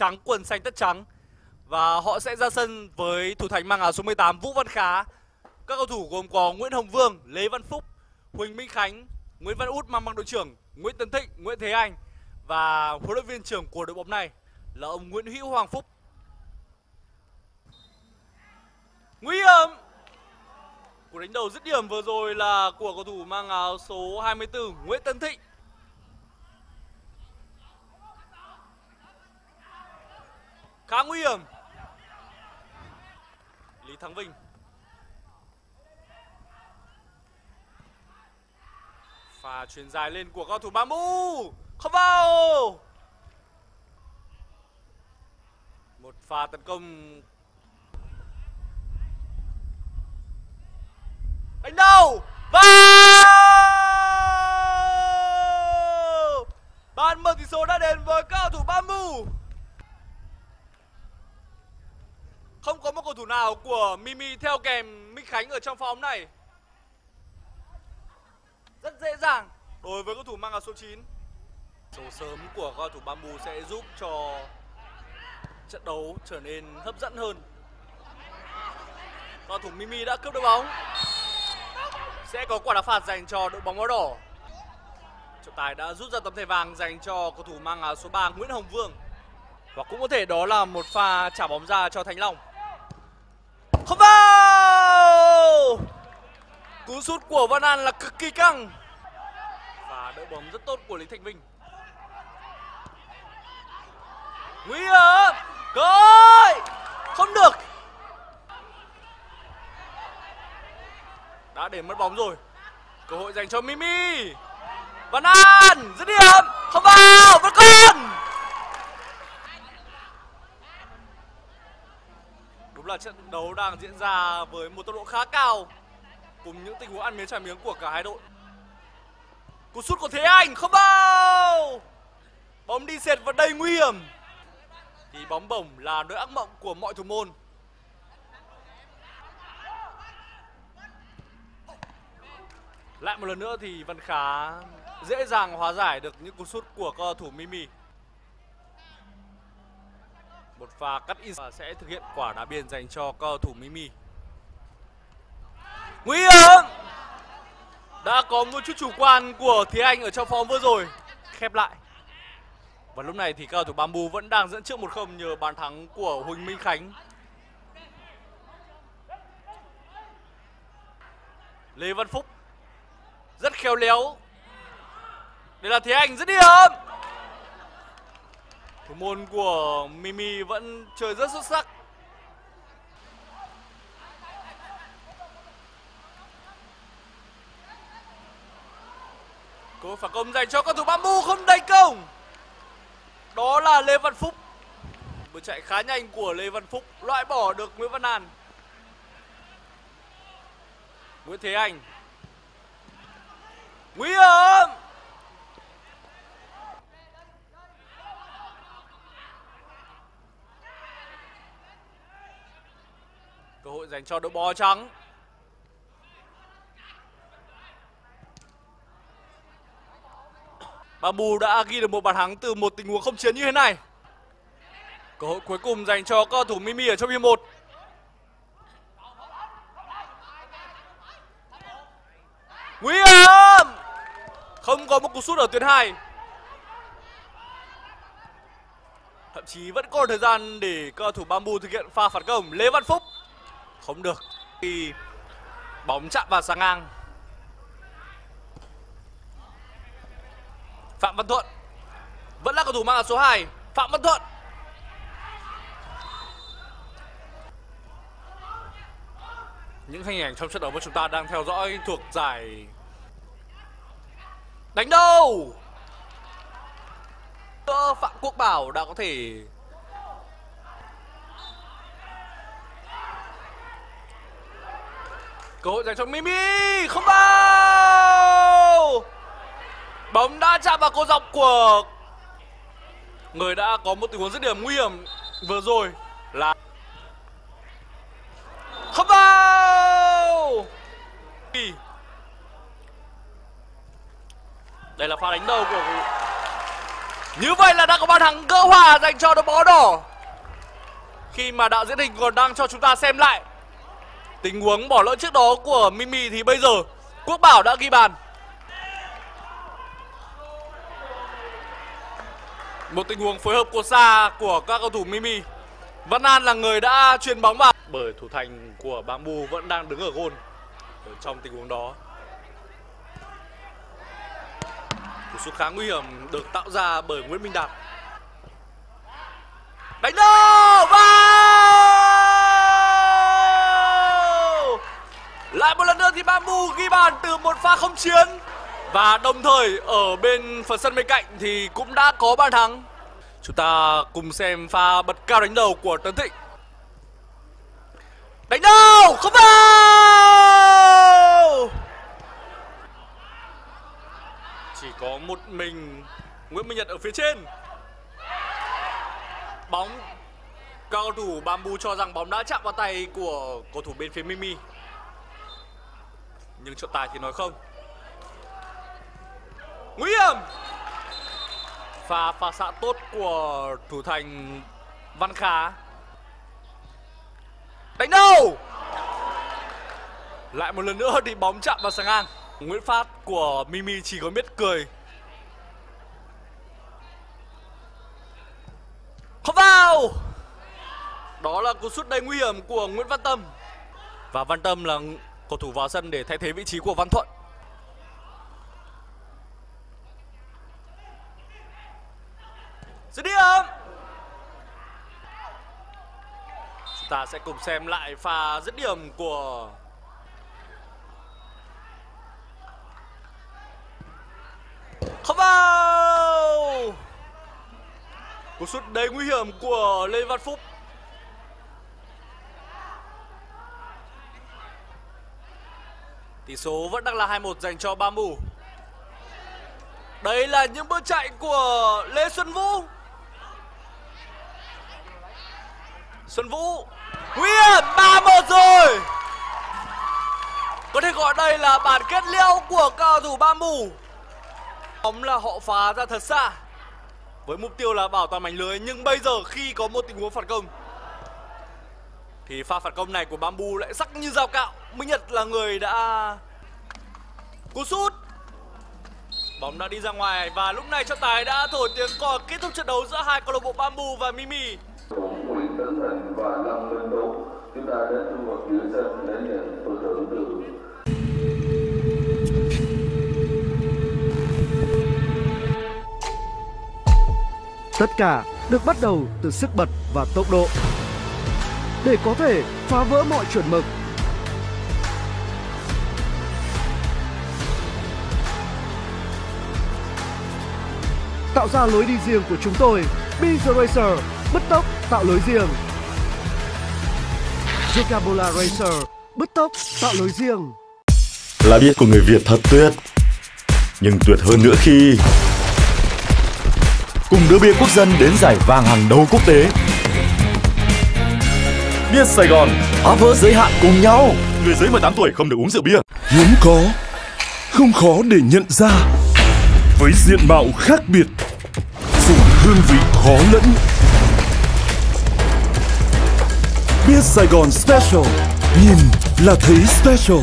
trắng quần xanh tất trắng và họ sẽ ra sân với thủ thành mang áo số 18 Vũ Văn Khá. Các cầu thủ gồm có Nguyễn Hồng Vương, Lê Văn Phúc, Huỳnh Minh Khánh, Nguyễn Văn Út mang bằng đội trưởng, Nguyễn Tấn Thịnh, Nguyễn Thế Anh và huấn luyện viên trưởng của đội bóng này là ông Nguyễn Hữu Hoàng Phúc. Nguy hiểm! Cú đánh đầu dứt điểm vừa rồi là của cầu thủ mang áo số 24 Nguyễn Tấn Thịnh. Khá nguy hiểm. Lý Thắng Vinh. Pha chuyền dài lên của cầu thủ Bamboo. Không vào. Một pha tấn công đánh đầu và bàn mở tỷ số đã đến với cao thủ Bamboo. Không có một cầu thủ nào của Mimi theo kèm Minh Khánh ở trong phòng này. Rất dễ dàng đối với cầu thủ mang áo số 9. Số sớm của cầu thủ Bamboo sẽ giúp cho trận đấu trở nên hấp dẫn hơn. Cầu thủ Mimi đã cướp được bóng. Sẽ có quả đá phạt dành cho đội bóng áo đỏ. Trọng tài đã rút ra tấm thẻ vàng dành cho cầu thủ mang áo số 3 Nguyễn Hồng Vương. Và cũng có thể đó là một pha trả bóng ra cho Thành Long. Không vào! Cú sút của Văn An là cực kỳ căng. Và đỡ bóng rất tốt của Lý Thành Vinh. Nguy hiểm! Cơ hội Không được! Đã để mất bóng rồi. Cơ hội dành cho Mimi. Văn An! Dứt điểm Không vào Vẫn còn Đúng là trận đấu đang diễn ra với một tốc độ khá cao, Cùng những tình huống ăn miếng trả miếng của cả hai đội. Cú sút của Thế Anh, không bao! Bóng đi sệt và đầy nguy hiểm. Thì bóng bổng là nỗi ác mộng của mọi thủ môn. Lại một lần nữa thì Văn Khá dễ dàng hóa giải được những cú sút của cầu thủ Mimi một pha cắt in và sẽ thực hiện quả đá biên dành cho cầu thủ Mimi. Nguy hiểm! Đã có một chút chủ quan của Thế Anh ở trong form vừa rồi. Khép lại. Và lúc này thì cầu thủ Bamboo vẫn đang dẫn trước 1-0 nhờ bàn thắng của Huỳnh Minh Khánh. Lê Văn Phúc rất khéo léo. Đây là Thế Anh dứt điểm. Thủ môn của Mimi vẫn chơi rất xuất sắc. Cơ phản công dành cho cầu thủ Bamboo không đầy công. Đó là Lê Văn Phúc. Bước chạy khá nhanh của Lê Văn Phúc, loại bỏ được Nguyễn Văn An. Nguyễn Thế Anh. Nguy hiểm! Dành cho đội bò trắng. Bamboo đã ghi được một bàn thắng từ một tình huống không chiến như thế này. Cơ hội cuối cùng dành cho cầu thủ Mimi ở trong hiệp 1. Nguy hiểm! Không có một cú sút ở tuyến 2. Thậm chí vẫn còn thời gian để cầu thủ Bamboo thực hiện pha phản công. Lê Văn Phúc không được. Khi bóng chạm vào sáng ngang. Phạm Văn Thuận. Vẫn là cầu thủ mang áo số 2 Phạm Văn Thuận. Những hình ảnh trong trận đấu mà chúng ta đang theo dõi thuộc giải đánh đâu? Phạm Quốc Bảo đã có thể Cơ hội dành cho Mimi, Không bao! Bóng đã chạm vào cô dọc của Người đã có một tình huống dứt điểm nguy hiểm Vừa rồi là Không bao! Đây là pha đánh đầu của Như vậy là đã có bàn thắng gỡ hòa dành cho đội bóng đỏ. Khi mà đạo diễn hình còn đang cho chúng ta xem lại tình huống bỏ lỡ trước đó của Mimi thì bây giờ Quốc Bảo đã ghi bàn. Một tình huống phối hợp của xa của các cầu thủ Mimi. Văn An là người đã chuyền bóng vào bởi thủ thành của Bamboo vẫn đang đứng ở gôn ở trong tình huống đó. Cú sút khá nguy hiểm được tạo ra bởi Nguyễn Minh Đạt. Đánh đâu vào! Lại Bamboo ghi bàn từ một pha không chiến. Và đồng thời ở bên phần sân bên cạnh thì cũng đã có bàn thắng. Chúng ta cùng xem pha bật cao đánh đầu của Tấn Thịnh. Đánh đầu, không vào! Chỉ có một mình Nguyễn Minh Nhật ở phía trên. Bóng cao thủ Bamboo cho rằng bóng đã chạm vào tay của cầu thủ bên phía Mimi. Nhưng trọng tài thì nói không. Nguy hiểm! Pha pha xạ tốt của thủ thành văn khá. Đánh đâu? Lại một lần nữa thì bóng chạm vào sàng ngang. Nguyễn phát của mimi chỉ có biết cười. Không vào! Đó là cú sút đầy nguy hiểm của nguyễn văn tâm. Và văn tâm là cầu thủ vào sân để thay thế vị trí của văn thuận. Dứt điểm. Chúng ta sẽ cùng xem lại pha dứt điểm của không vào. Cú sút đầy nguy hiểm của lê văn phúc. Tỷ số vẫn đang là 2-1 dành cho ba mù đây là những bước chạy của lê xuân vũ. Xuân Vũ Nguy hiểm 3-1 rồi. Có thể gọi đây là bản kết liễu của cầu thủ ba mù Bóng là họ phá ra thật xa. Với mục tiêu là bảo toàn mảnh lưới, Nhưng bây giờ khi có một tình huống phản công thì pha phản công này của Bamboo lại sắc như dao cạo. Minh Nhật là người đã Cú sút. Bóng đã đi ra ngoài và lúc này trọng tài đã thổi tiếng còi kết thúc trận đấu giữa hai câu lạc bộ Bamboo và Mimi. Tấn Thành và Minh chúng ta đến khu vực giữa sân để nhận phần thưởng từ Tất cả được bắt đầu từ sức bật và tốc độ. Để có thể phá vỡ mọi chuẩn mực, tạo ra lối đi riêng của chúng tôi, Be The Racer, bứt tốc tạo lối riêng. Jogabola Racer, bứt tốc tạo lối riêng. Lá biết của người Việt thật tuyệt, nhưng tuyệt hơn nữa khi cùng đưa bia quốc dân đến giải vàng hàng đầu quốc tế. Bia Sài Gòn, offer giới hạn cùng nhau. Người dưới 18 tuổi không được uống rượu bia. Hiếm có, không khó để nhận ra. Với diện mạo khác biệt, cùng hương vị khó lẫn Bia Sài Gòn Special Nhìn là thấy special